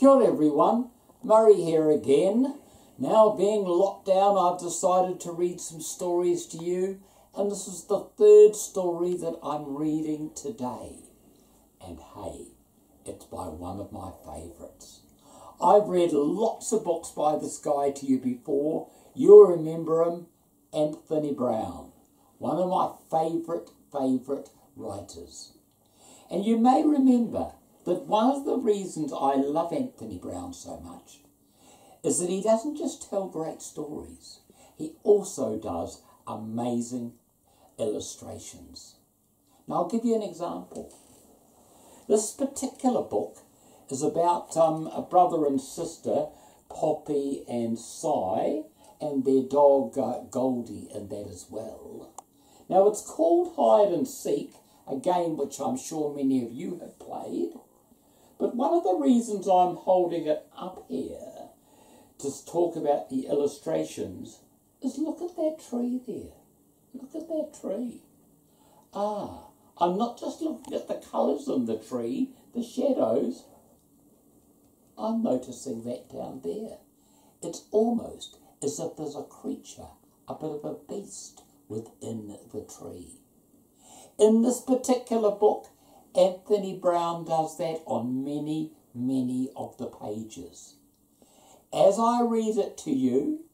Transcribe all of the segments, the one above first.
Kia ora everyone, Murray here again. Now being locked down, I've decided to read some stories to you, and this is the third story that I'm reading today. And hey, it's by one of my favourites. I've read lots of books by this guy to you before. You'll remember him, Anthony Browne, one of my favourite, favourite writers. And you may remember that one of the reasons I love Anthony Browne so much is that he doesn't just tell great stories, he also does amazing illustrations. Now, I'll give you an example. This particular book is about um, a brother and sister, Poppy and Si, and their dog uh, Goldie in that as well. Now, it's called Hide and Seek, a game which I'm sure many of you have played. But one of the reasons I'm holding it up here to talk about the illustrations is look at that tree there. Look at that tree. Ah, I'm not just looking at the colours in the tree, the shadows. I'm noticing that down there. It's almost as if there's a creature, a bit of a beast within the tree. In this particular book, Anthony Browne does that on many, many of the pages. As I read it to you,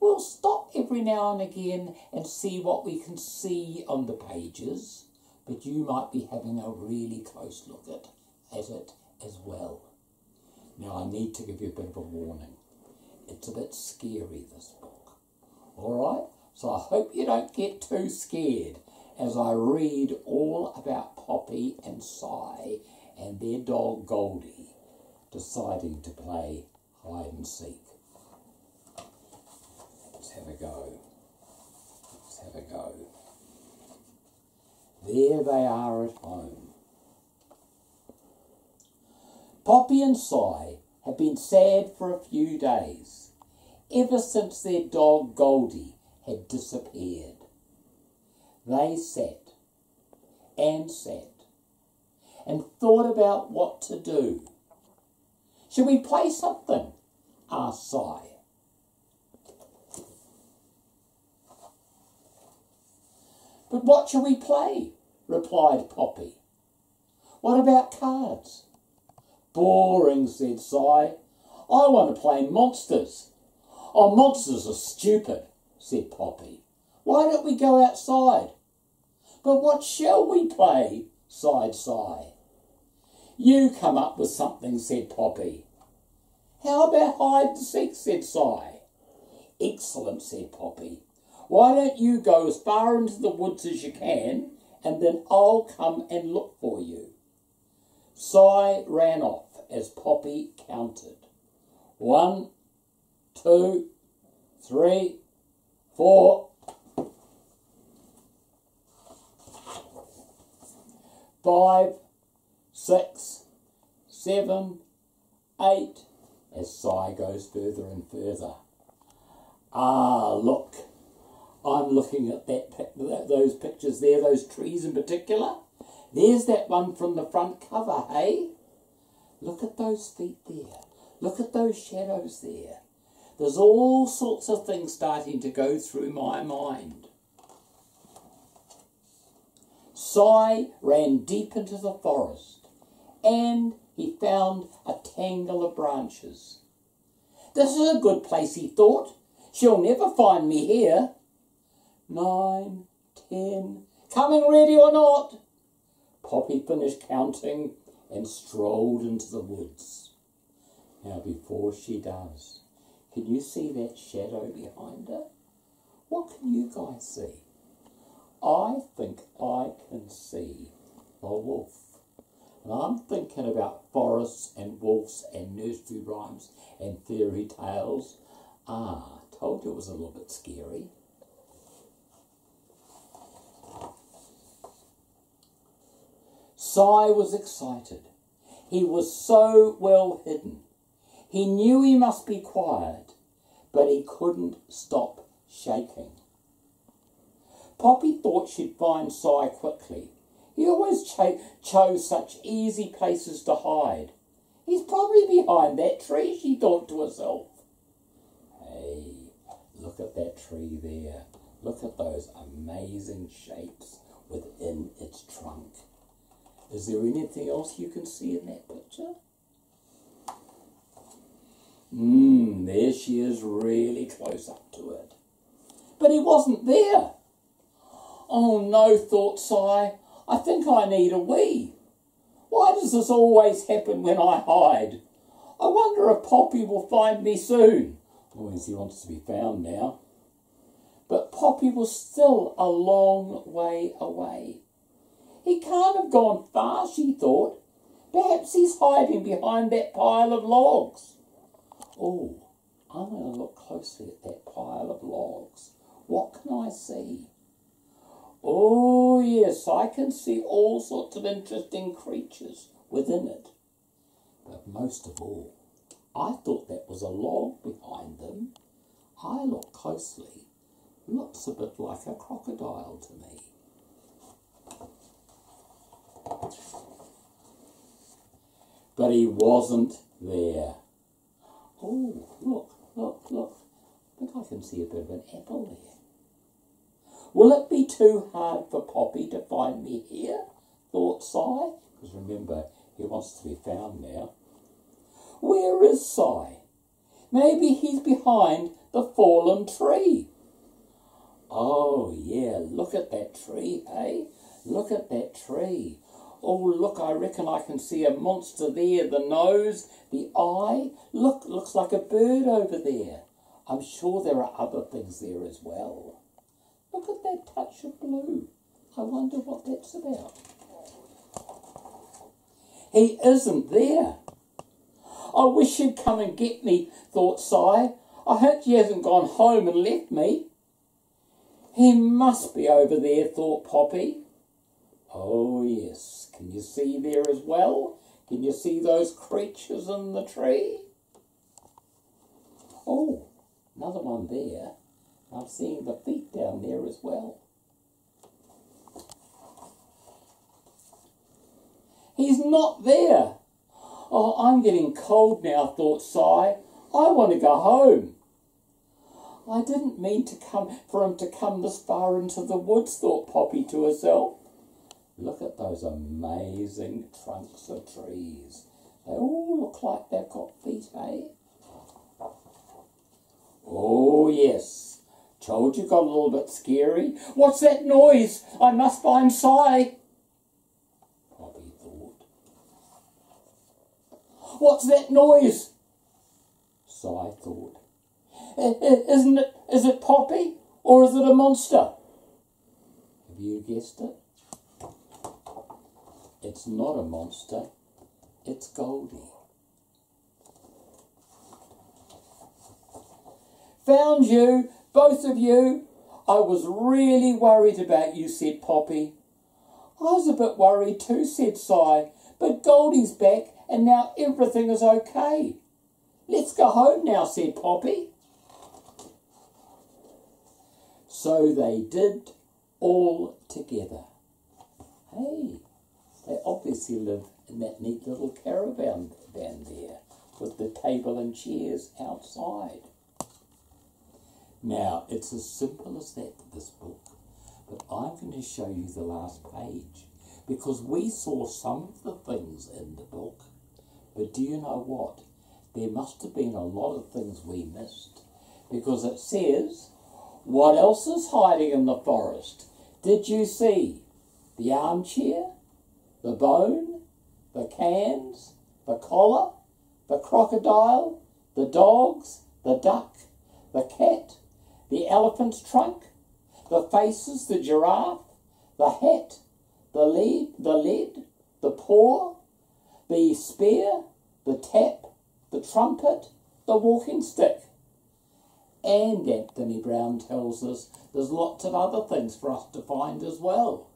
we'll stop every now and again and see what we can see on the pages, but you might be having a really close look at, at it as well. Now, I need to give you a bit of a warning. It's a bit scary, this book. All right? So I hope you don't get too scared as I read all about Poppy and Si and their dog Goldie deciding to play hide and seek. Let's have a go. Let's have a go. There they are at home. Poppy and Si have been sad for a few days, ever since their dog Goldie had disappeared. They sat and sat and thought about what to do. Shall we play something? asked Si. But what shall we play? replied Poppy. What about cards? Boring, said Si. I want to play monsters. Oh, monsters are stupid, said Poppy. Why don't we go outside? But what shall we play? sighed Si. You come up with something, said Poppy. How about hide and seek, said Si. Excellent, said Poppy. Why don't you go as far into the woods as you can, and then I'll come and look for you. Si ran off as Poppy counted. One, two, three, four, five, six, seven, eight, as Si goes further and further. Ah, look, I'm looking at that those pictures there, those trees in particular. There's that one from the front cover, hey? Look at those feet there. Look at those shadows there. There's all sorts of things starting to go through my mind. Si ran deep into the forest and he found a tangle of branches. This is a good place, he thought. She'll never find me here. Nine, ten, coming ready or not? Poppy finished counting and strolled into the woods. Now, before she does, can you see that shadow behind her? What can you guys see? I think I can see a wolf. And I'm thinking about forests and wolves and nursery rhymes and fairy tales. Ah, told you it was a little bit scary. Si was excited. He was so well hidden. He knew he must be quiet, but he couldn't stop shaking. Poppy thought she'd find Si quickly. He always cho chose such easy places to hide. He's probably behind that tree, she thought to herself. Hey, look at that tree there. Look at those amazing shapes within its trunk. Is there anything else you can see in that picture? Mmm, there she is really close up to it. But he wasn't there. Oh no, thought Si. I think I need a wee. Why does this always happen when I hide? I wonder if Poppy will find me soon. Oh, he wants to be found now. But Poppy was still a long way away. He can't have gone far, she thought. Perhaps he's hiding behind that pile of logs. Oh, I'm going to look closely at that pile of logs. What can I see? Oh, yes, I can see all sorts of interesting creatures within it. But most of all, I thought that was a log behind them. I looked closely. Looks a bit like a crocodile to me. But he wasn't there. Oh, look, look, look. I think I can see a bit of an apple there. Will it be too hard for Poppy to find me here? thought Si. Because remember, he wants to be found now. Where is Si? Maybe he's behind the fallen tree. Oh, yeah, look at that tree, hey? Look at that tree. Oh, look, I reckon I can see a monster there. The nose, the eye. Look, looks like a bird over there. I'm sure there are other things there as well. Look at that touch of blue. I wonder what that's about. He isn't there. I wish he'd come and get me, thought Si. I hope he hasn't gone home and left me. He must be over there, thought Poppy. Oh, yes. Can you see there as well? Can you see those creatures in the tree? Oh, another one there. I'm seeing the feet down there as well. He's not there. Oh, I'm getting cold now, thought Si. I want to go home. I didn't mean to come for him to come this far into the woods, thought Poppy to herself. Look at those amazing trunks of trees. They all look like they've got feet, eh? Oh, yes. Told you got a little bit scary. What's that noise? I must find Si. Poppy thought. What's that noise? Si thought. Isn't it, is it Poppy or is it a monster? Have you guessed it? It's not a monster, it's Goldie. Found you, both of you. I was really worried about you, said Poppy. I was a bit worried too, said Si, but Goldie's back and now everything is okay. Let's go home now, said Poppy. So they did all together. Hey, they obviously live in that neat little caravan van there with the table and chairs outside. Now, it's as simple as that, this book, but I'm going to show you the last page because we saw some of the things in the book, but do you know what? There must have been a lot of things we missed because it says, What else is hiding in the forest? Did you see the armchair, the bone, the cans, the collar, the crocodile, the dogs, the duck, the cat, the elephant's trunk, the faces, the giraffe, the hat, the lead, the lid, the paw, the spear, the tap, the trumpet, the walking stick. And Anthony Browne tells us there's lots of other things for us to find as well.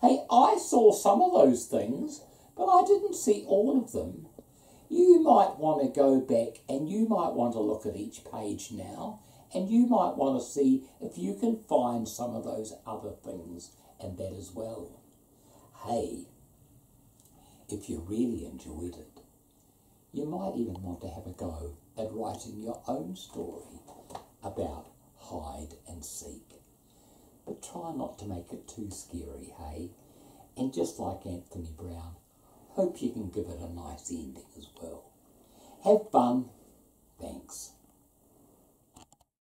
Hey, I saw some of those things, but I didn't see all of them. You might want to go back and you might want to look at each page now and you might want to see if you can find some of those other things and that as well. Hey, if you really enjoyed it, You might even want to have a go at writing your own story about hide and seek. But try not to make it too scary, hey? And just like Anthony Browne, hope you can give it a nice ending as well. Have fun. Thanks.